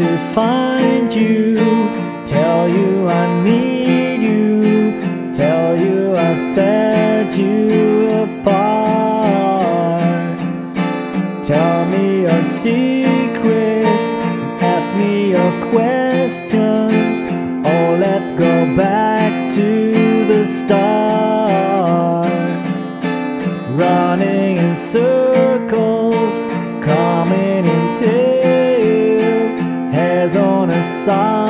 to find you, tell you side.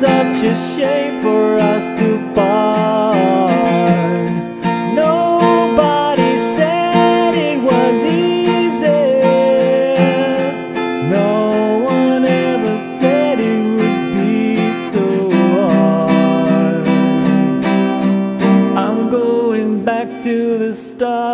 such a shame for us to part. Nobody said it was easy. No one ever said it would be so hard. I'm going back to the start.